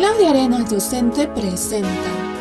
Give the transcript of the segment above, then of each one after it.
Claudia Arenas, docente, presenta.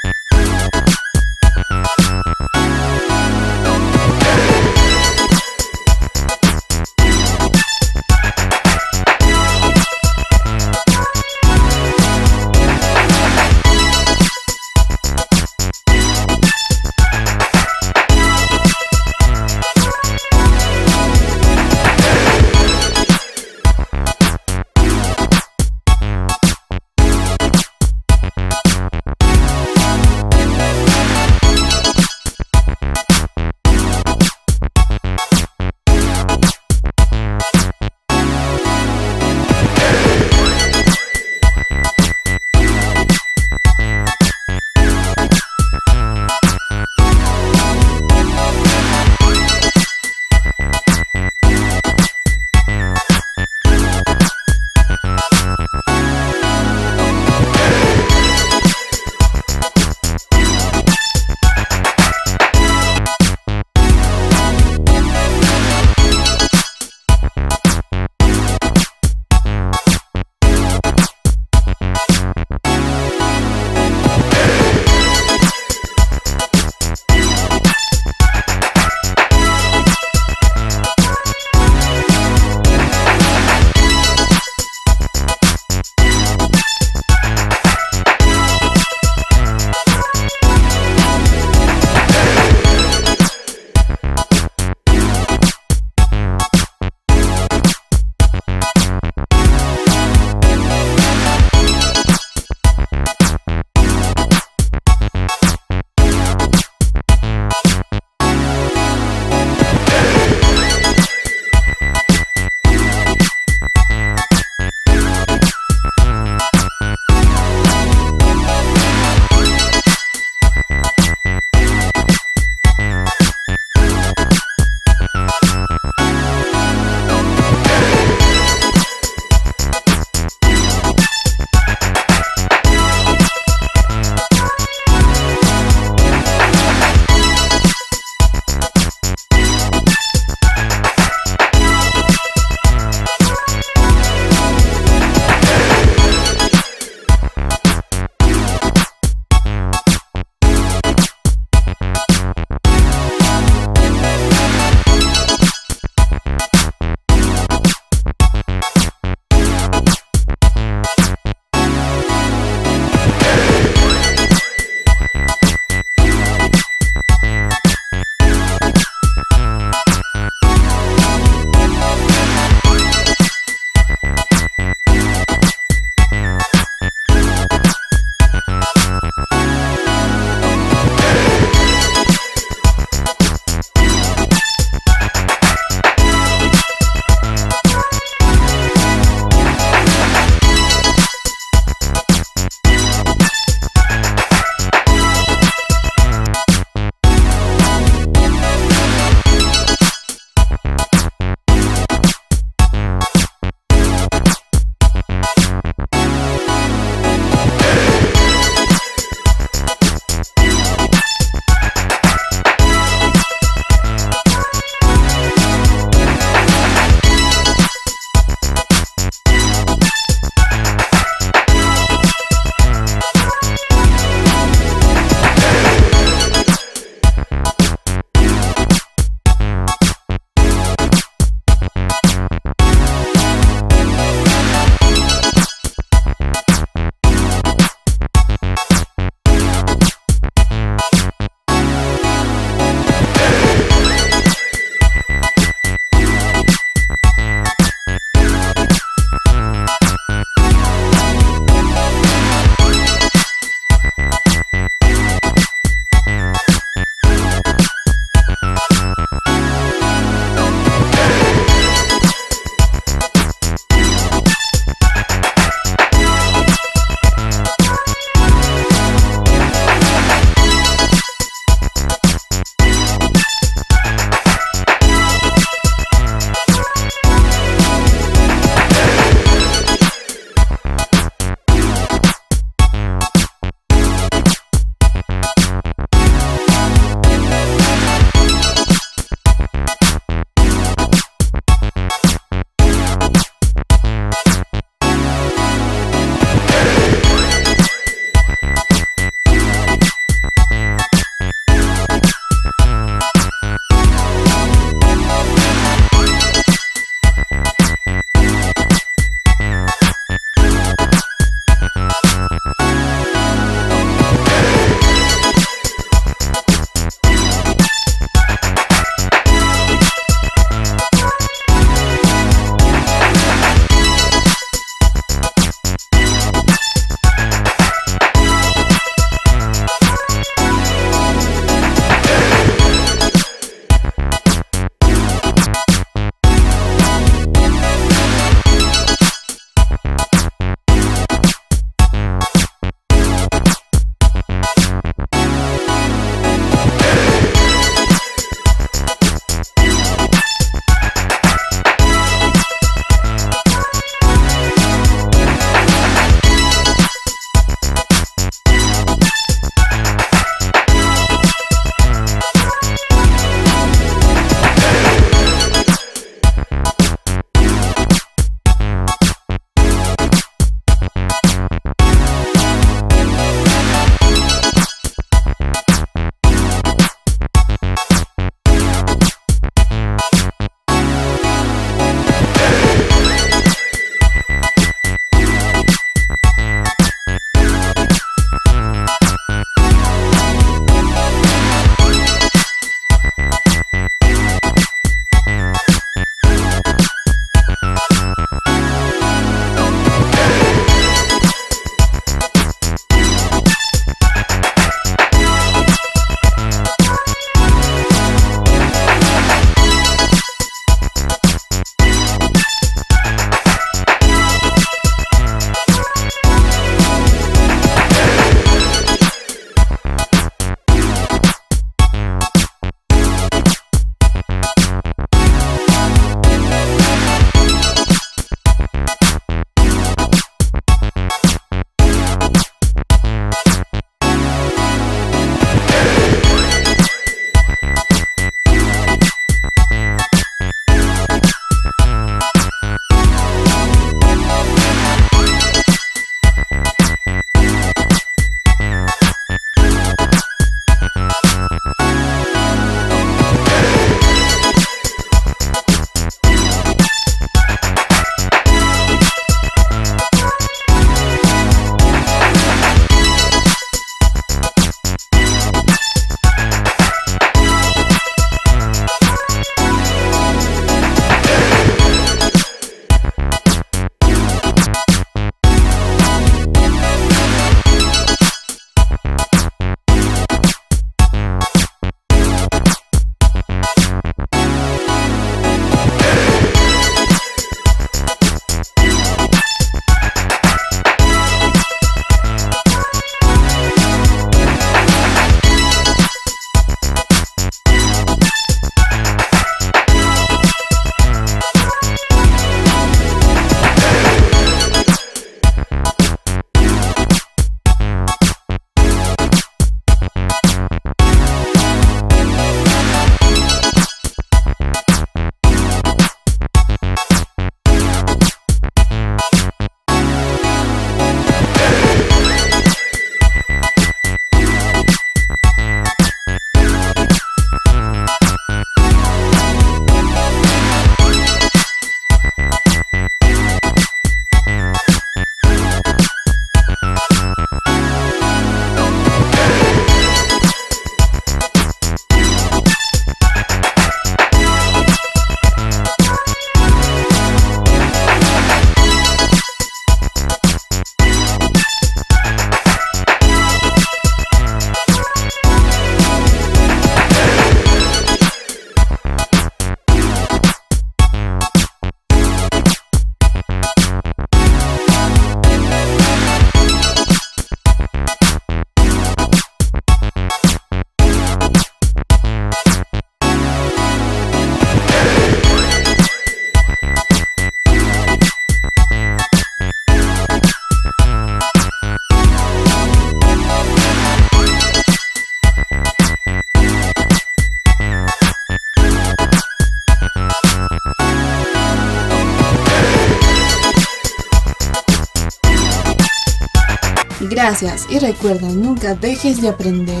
Gracias y recuerda, nunca dejes de aprender.